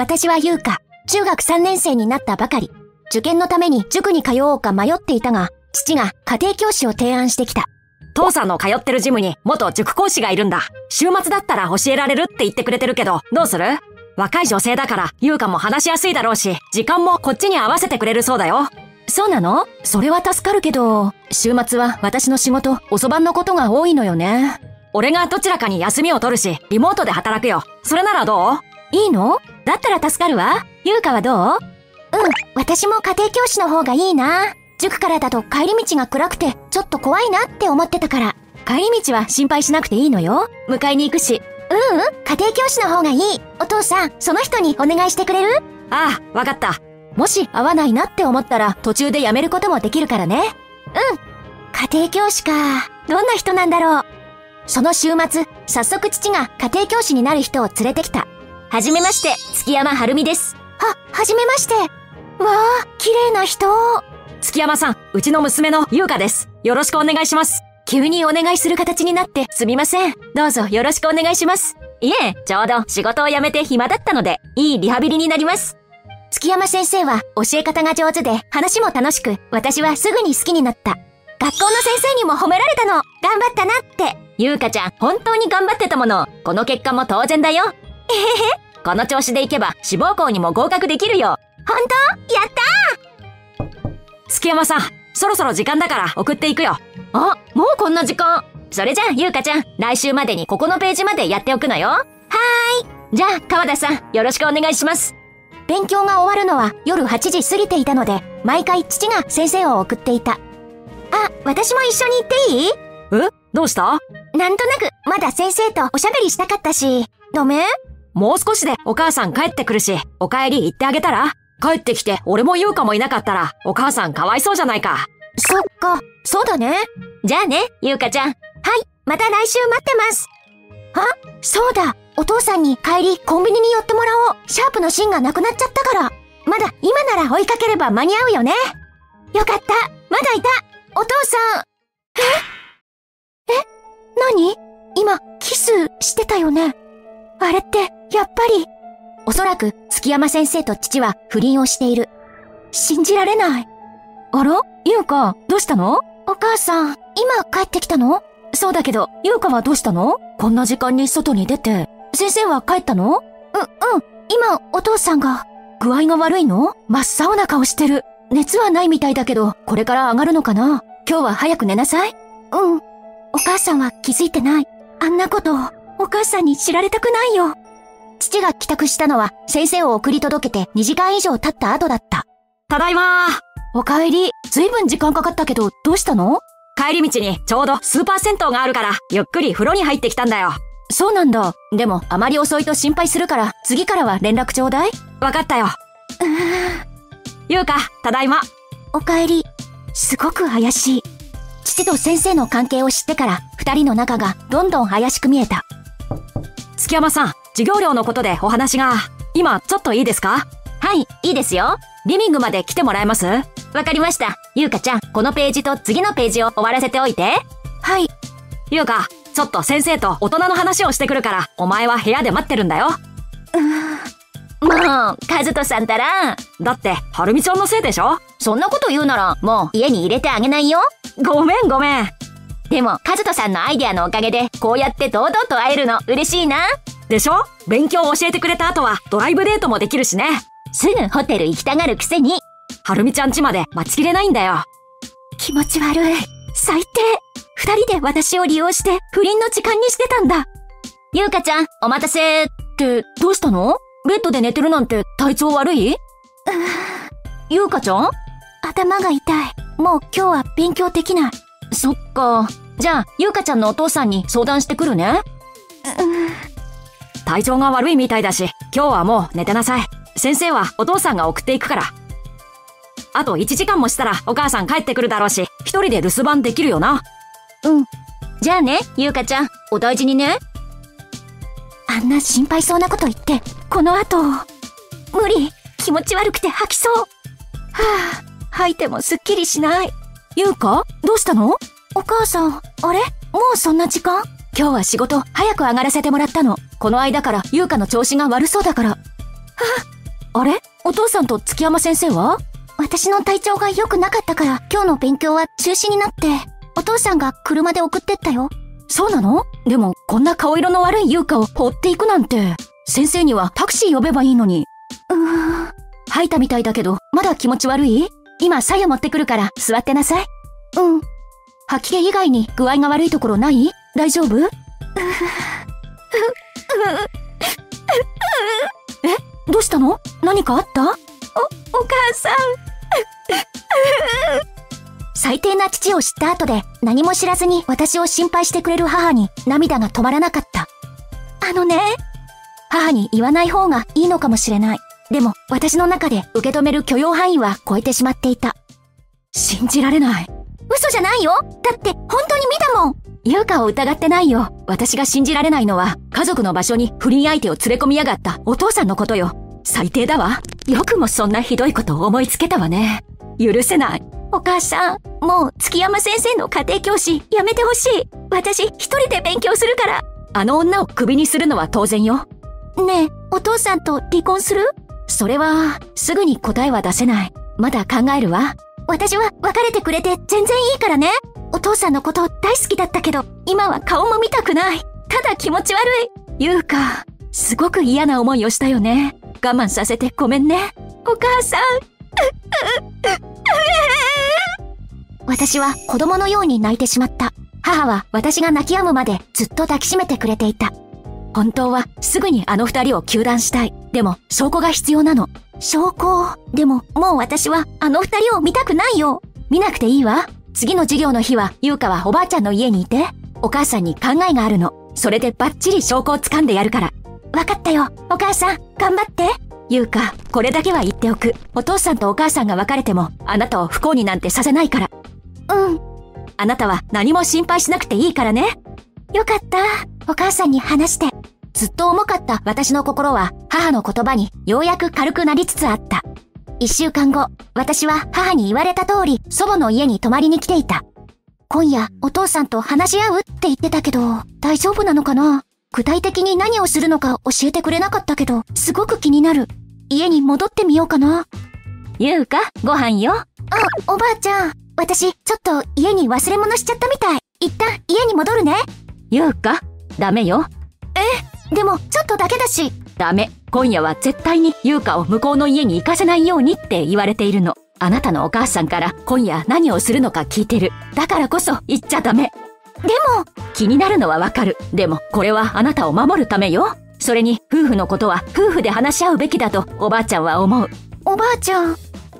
私は優香。中学3年生になったばかり。受験のために塾に通おうか迷っていたが、父が家庭教師を提案してきた。父さんの通ってるジムに元塾講師がいるんだ。週末だったら教えられるって言ってくれてるけど、どうする？若い女性だから優香も話しやすいだろうし、時間もこっちに合わせてくれるそうだよ。そうなの？それは助かるけど、週末は私の仕事、遅番のことが多いのよね。俺がどちらかに休みを取るし、リモートで働くよ。それならどう？いいの？だったら助かるわ。優香はどう？うん、私も家庭教師の方がいいな。塾からだと帰り道が暗くて、ちょっと怖いなって思ってたから。帰り道は心配しなくていいのよ。迎えに行くし。ううん、家庭教師の方がいい。お父さん、その人にお願いしてくれる？ああ、わかった。もし合わないなって思ったら途中で辞めることもできるからね。うん。家庭教師か。どんな人なんだろう。その週末、早速父が家庭教師になる人を連れてきた。はじめまして、月山はるみです。は、はじめまして。わあ、綺麗な人。月山さん、うちの娘の優香です。よろしくお願いします。急にお願いする形になってすみません。どうぞよろしくお願いします。いえ、ちょうど仕事を辞めて暇だったので、いいリハビリになります。月山先生は教え方が上手で話も楽しく、私はすぐに好きになった。学校の先生にも褒められたの。頑張ったなって。ゆうかちゃん、本当に頑張ってたもの。この結果も当然だよ。えへへ。この調子でいけば志望校にも合格できるよ。本当？やったー月山さん、そろそろ時間だから送っていくよ。あ、もうこんな時間。それじゃあ、ゆうかちゃん、来週までにここのページまでやっておくのよ。はーい。じゃあ、川田さん、よろしくお願いします。勉強が終わるのは夜8時過ぎていたので、毎回父が先生を送っていた。あ、私も一緒に行っていい？え？どうした？なんとなく、まだ先生とおしゃべりしたかったし、ダメもう少しでお母さん帰ってくるし、お帰り行ってあげたら？帰ってきて俺も優香もいなかったらお母さんかわいそうじゃないか。そっか、そうだね。じゃあね、優香ちゃん。はい、また来週待ってます。あ、そうだ。お父さんに帰りコンビニに寄ってもらおう。シャープの芯がなくなっちゃったから。まだ今なら追いかければ間に合うよね。よかった。まだいた。お父さん。え？え？何？今、キスしてたよね。あれって、やっぱり。おそらく、月山先生と父は不倫をしている。信じられない。あら？ゆうか、どうしたの？お母さん、今帰ってきたの？そうだけど、ゆうかはどうしたの？こんな時間に外に出て。先生は帰ったの？う、うん。今、お父さんが。具合が悪いの？真っ青な顔してる。熱はないみたいだけど、これから上がるのかな？今日は早く寝なさい。うん。お母さんは気づいてない。あんなこと、お母さんに知られたくないよ。父が帰宅したのは先生を送り届けて2時間以上経った後だった。ただいまお帰り。ずいぶん時間かかったけど、どうしたの？帰り道にちょうどスーパー銭湯があるから、ゆっくり風呂に入ってきたんだよ。そうなんだ。でも、あまり遅いと心配するから、次からは連絡ちょうだい。わかったよ。うーん。ゆうか、ただいま。お帰り。すごく怪しい。父と先生の関係を知ってから、二人の仲がどんどん怪しく見えた。月山さん、授業料のことでお話が、今ちょっといいですか？はい、いいですよ。リビングまで来てもらえます？わかりました。ゆうかちゃん、このページと次のページを終わらせておいて。はい。ゆうか、ちょっと先生と大人の話をしてくるから、お前は部屋で待ってるんだよ。うーん。もう、カズトさんたら。だって、はるみちゃんのせいでしょ？そんなこと言うなら、もう家に入れてあげないよ。ごめんごめん。でも、カズトさんのアイデアのおかげで、こうやって堂々と会えるの嬉しいな。でしょ？勉強を教えてくれた後はドライブデートもできるしね。すぐホテル行きたがるくせに。はるみちゃん家まで待ちきれないんだよ。気持ち悪い。最低。二人で私を利用して不倫の時間にしてたんだ。ゆうかちゃん、お待たせ。って、どうしたの？ベッドで寝てるなんて体調悪い？ゆうかちゃん？頭が痛い。もう今日は勉強できない。そっか。じゃあ、ゆうかちゃんのお父さんに相談してくるね。うん。体調が悪いみたいだし、今日はもう寝てなさい。先生はお父さんが送っていくから。あと1時間もしたらお母さん帰ってくるだろうし、一人で留守番できるよな。うん。じゃあね、ゆうかちゃん、お大事にね。あんな心配そうなこと言って、この後、無理。気持ち悪くて吐きそう。はぁ、あ、吐いてもすっきりしない。ゆうかどうしたの？お母さん、あれ？もうそんな時間？今日は仕事早く上がらせてもらったの。この間から優香の調子が悪そうだから。はあれ？お父さんと月山先生は？私の体調が良くなかったから今日の勉強は中止になって、お父さんが車で送ってったよ。そうなの？でも、こんな顔色の悪い優香を放っていくなんて、先生にはタクシー呼べばいいのに。うーん。吐いたみたいだけど、まだ気持ち悪い？今、鞘持ってくるから座ってなさい。うん。吐き気以外に具合が悪いところない？大丈夫？え？どうしたの？何かあった？お、お母さん。最低な父を知った後で何も知らずに私を心配してくれる母に涙が止まらなかった。あのね、母に言わない方がいいのかもしれない。でも私の中で受け止める許容範囲は超えてしまっていた。信じられない。嘘じゃないよだって本当に見たもん優香を疑ってないよ。私が信じられないのは、家族の場所に不倫相手を連れ込みやがったお父さんのことよ。最低だわ。よくもそんなひどいことを思いつけたわね。許せない。お母さん、もう月山先生の家庭教師やめてほしい。私一人で勉強するから。あの女をクビにするのは当然よ。ねえ、お父さんと離婚する？それは、すぐに答えは出せない。まだ考えるわ。私は別れてくれて全然いいからね。お父さんのこと大好きだったけど、今は顔も見たくない。ただ気持ち悪い。ゆうか、すごく嫌な思いをしたよね。我慢させてごめんね。お母さん。私は子供のように泣いてしまった。母は私が泣き止むまでずっと抱きしめてくれていた。本当はすぐにあの二人を休断したい。でも証拠が必要なの。証拠でももう私はあの二人を見たくないよ。見なくていいわ。次の授業の日は優香はおばあちゃんの家にいて。お母さんに考えがあるの。それでバッチリ証拠を掴んでやるから。わかったよ。お母さん、頑張って。優香、これだけは言っておく。お父さんとお母さんが別れても、あなたを不幸になんてさせないから。うん。あなたは何も心配しなくていいからね。よかった。お母さんに話して。ずっと重かった私の心は母の言葉にようやく軽くなりつつあった。一週間後、私は母に言われた通り祖母の家に泊まりに来ていた。今夜お父さんと話し合うって言ってたけど、大丈夫なのかな？具体的に何をするのか教えてくれなかったけど、すごく気になる。家に戻ってみようかな。ゆうか、ご飯よ。あ、おばあちゃん。私、ちょっと家に忘れ物しちゃったみたい。一旦家に戻るね。ゆうか、ダメよ。え、でも、ちょっとだけだし。ダメ。今夜は絶対に優香を向こうの家に行かせないようにって言われているの。あなたのお母さんから今夜何をするのか聞いてる。だからこそ言っちゃダメ。でも、気になるのはわかる。でも、これはあなたを守るためよ。それに、夫婦のことは夫婦で話し合うべきだとおばあちゃんは思う。おばあちゃん。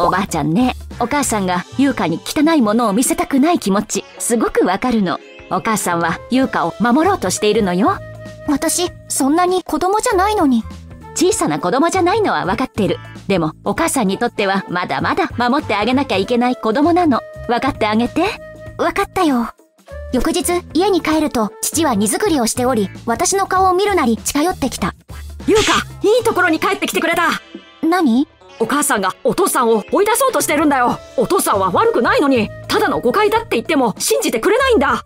おばあちゃんね。お母さんが優香に汚いものを見せたくない気持ち、すごくわかるの。お母さんは優香を守ろうとしているのよ。私、そんなに子供じゃないのに。小さな子供じゃないのはわかってる。でも、お母さんにとってはまだまだ守ってあげなきゃいけない子供なの。わかってあげて。わかったよ。翌日、家に帰ると、父は荷造りをしており、私の顔を見るなり近寄ってきた。ゆうか、いいところに帰ってきてくれた何？お母さんがお父さんを追い出そうとしてるんだよ。お父さんは悪くないのに、ただの誤解だって言っても信じてくれないんだ。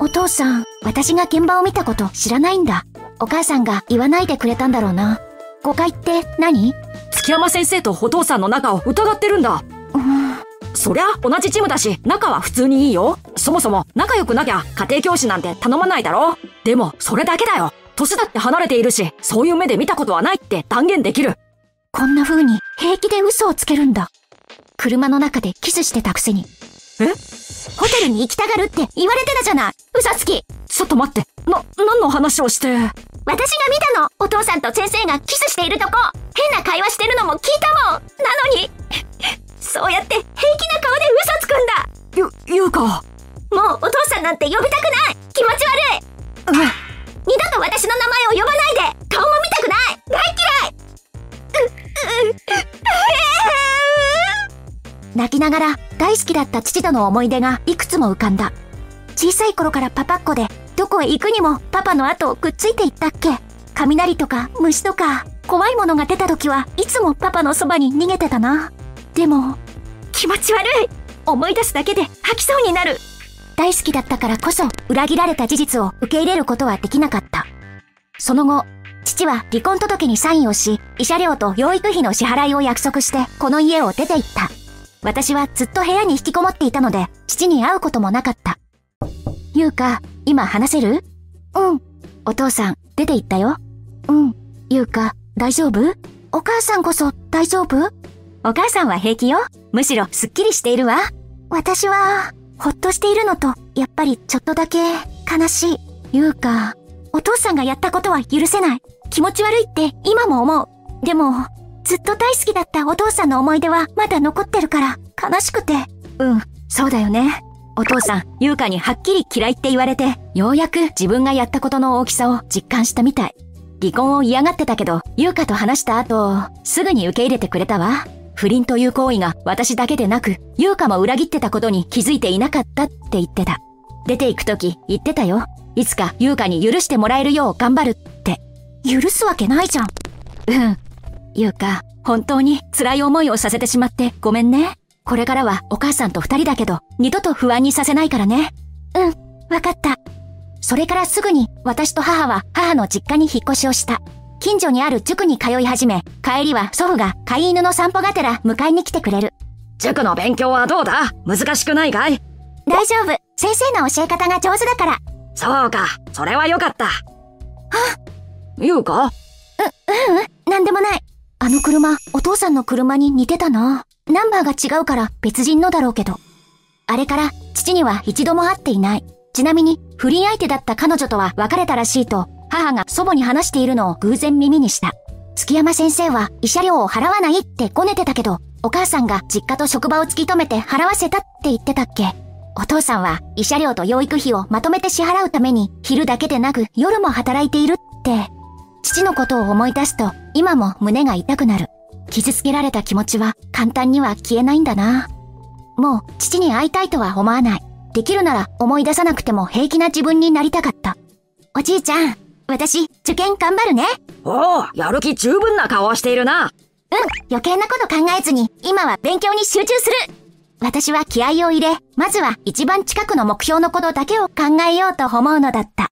お父さん、私が現場を見たこと知らないんだ。お母さんが言わないでくれたんだろうな。誤解って何？月山先生とお父さんの仲を疑ってるんだ。うん。そりゃ同じチームだし、仲は普通にいいよ。そもそも仲良くなきゃ家庭教師なんて頼まないだろ。でも、それだけだよ。年だって離れているし、そういう目で見たことはないって断言できる。こんな風に平気で嘘をつけるんだ。車の中でキスしてたくせに。え？ホテルに行きたがるって言われてたじゃない。嘘つき。ちょっと待って。な、何の話をして？私が見たの。お父さんと先生がキスしているとこ。変な会話してるのも聞いたもん。なのに。そうやって平気な顔で嘘つくんだ。ゆ、ゆうか？もうお父さんなんて呼びたくない。気持ち悪い。うん。二度と私の名前を呼ばないで。顔も見たくない。大嫌い。泣きながら大好きだった父との思い出がいくつも浮かんだ。小さい頃からパパっ子で、どこへ行くにもパパの後をくっついていったっけ雷とか虫とか怖いものが出た時はいつもパパのそばに逃げてたな。でも、気持ち悪い思い出すだけで吐きそうになる大好きだったからこそ裏切られた事実を受け入れることはできなかった。その後、父は離婚届にサインをし、慰謝料と養育費の支払いを約束して、この家を出て行った。私はずっと部屋に引きこもっていたので、父に会うこともなかった。ゆうか、今話せる？うん。お父さん、出て行ったよ。うん。ゆうか、大丈夫？お母さんこそ大丈夫？お母さんは平気よ。むしろすっきりしているわ。私は、ほっとしているのと、やっぱりちょっとだけ、悲しい。ゆうか、お父さんがやったことは許せない。気持ち悪いって今も思う。でも、ずっと大好きだったお父さんの思い出はまだ残ってるから悲しくて。うん、そうだよね。お父さん、優香にはっきり嫌いって言われて、ようやく自分がやったことの大きさを実感したみたい。離婚を嫌がってたけど、優香と話した後、すぐに受け入れてくれたわ。不倫という行為が私だけでなく、優香も裏切ってたことに気づいていなかったって言ってた。出て行くとき言ってたよ。いつか優香に許してもらえるよう頑張るって。許すわけないじゃん。うん。ゆうか、本当に辛い思いをさせてしまってごめんね。これからはお母さんと二人だけど、二度と不安にさせないからね。うん、わかった。それからすぐに私と母は母の実家に引っ越しをした。近所にある塾に通い始め、帰りは祖父が飼い犬の散歩がてら迎えに来てくれる。塾の勉強はどうだ？難しくないかい？大丈夫。先生の教え方が上手だから。そうか。それはよかった。は言うか？う、ううん、なんでもない。あの車、お父さんの車に似てたな。ナンバーが違うから別人のだろうけど。あれから父には一度も会っていない。ちなみに不倫相手だった彼女とは別れたらしいと母が祖母に話しているのを偶然耳にした。月山先生は慰謝料を払わないってごねてたけど、お母さんが実家と職場を突き止めて払わせたって言ってたっけお父さんは慰謝料と養育費をまとめて支払うために昼だけでなく夜も働いているって父のことを思い出すと今も胸が痛くなる。傷つけられた気持ちは簡単には消えないんだな。もう父に会いたいとは思わない。できるなら思い出さなくても平気な自分になりたかった。おじいちゃん、私、受験頑張るね。おお、やる気十分な顔をしているな。うん、余計なこと考えずに、今は勉強に集中する。私は気合を入れ、まずは一番近くの目標のことだけを考えようと思うのだった。